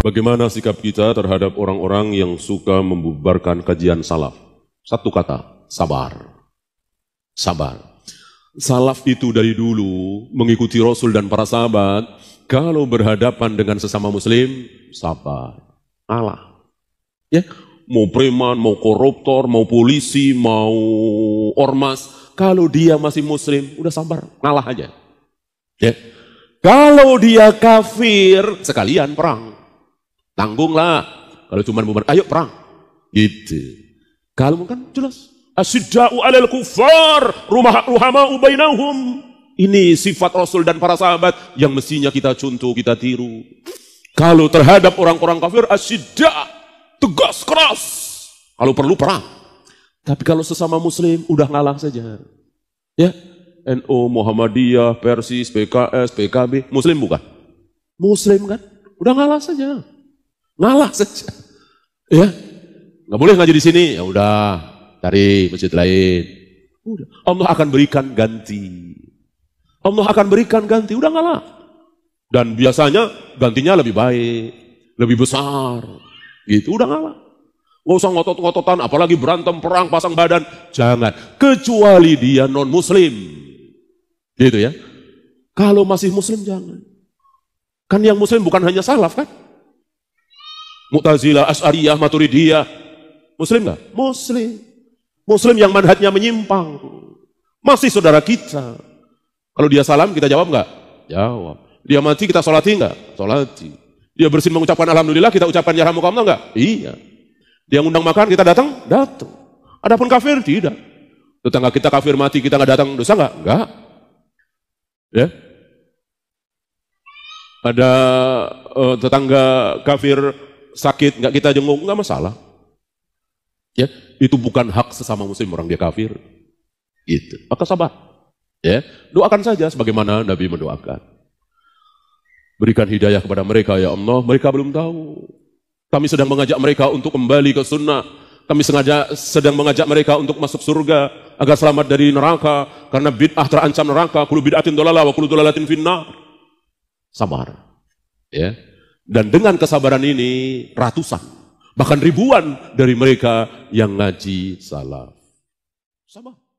Bagaimana sikap kita terhadap orang-orang yang suka membubarkan kajian salaf? Satu kata, sabar. Sabar. Salaf itu dari dulu mengikuti Rasul dan para sahabat, kalau berhadapan dengan sesama muslim, sabar. Allah. Ya, mau preman, mau koruptor, mau polisi, mau ormas, kalau dia masih muslim, udah sabar, ngalah aja. Ya. Kalau dia kafir, sekalian perang. Tanggunglah. Kalau cuma beban, ayo perang. Gitu. Kalau kan jelas. Asyidau alal kufar, rumah ruhama ubainahum. Ini sifat Rasul dan para sahabat yang mestinya kita contoh, kita tiru. Kalau terhadap orang-orang kafir, asyidda, tegas, keras. Kalau perlu perang. Tapi kalau sesama muslim, udah ngalah saja. Ya, NU, Muhammadiyah, Persis, PKS, PKB, muslim bukan? Muslim kan? Udah ngalah saja. Ngalah saja. Ya. Nggak boleh ngaji di sini. Ya udah, cari masjid lain. Udah. Allah akan berikan ganti. Allah akan berikan ganti. Udah ngalah. Dan biasanya gantinya lebih baik, lebih besar. Gitu, udah ngalah. Gak usah ngotot-ngototan, apalagi berantem, perang, pasang badan. Jangan. Kecuali dia non-muslim. Gitu ya. Kalau masih muslim, jangan. Kan yang muslim bukan hanya salaf kan? Mu'tazilah, As'ariyah, Maturidiyah. Muslim nggak? Muslim. Muslim yang manhatnya menyimpang. Masih saudara kita. Kalau dia salam, kita jawab nggak? Jawab. Dia mati, kita solati nggak? Solati. Dia bersin mengucapkan Alhamdulillah, kita ucapkan Yarhamukallah nggak? Iya. Dia ngundang makan, kita datang? Datang. Adapun kafir, tidak. Tetangga kita kafir mati, kita nggak datang, dosa nggak? Nggak. Ya. Ada uh, tetangga kafir sakit nggak kita jenguk nggak masalah. Ya, itu bukan hak sesama muslim orang dia kafir. Gitu. Maka sabar. Ya, doakan saja sebagaimana Nabi mendoakan. Berikan hidayah kepada mereka ya Allah. Mereka belum tahu. Kami sedang mengajak mereka untuk kembali ke sunnah. Kami sengaja sedang mengajak mereka untuk masuk surga agar selamat dari neraka karena bid'ah terancam neraka. Kulu bid'atin dolalah wa kulu dolalatin finnar. Sabar. Ya. Dan dengan kesabaran ini ratusan, bahkan ribuan dari mereka yang ngaji salaf. Sabar.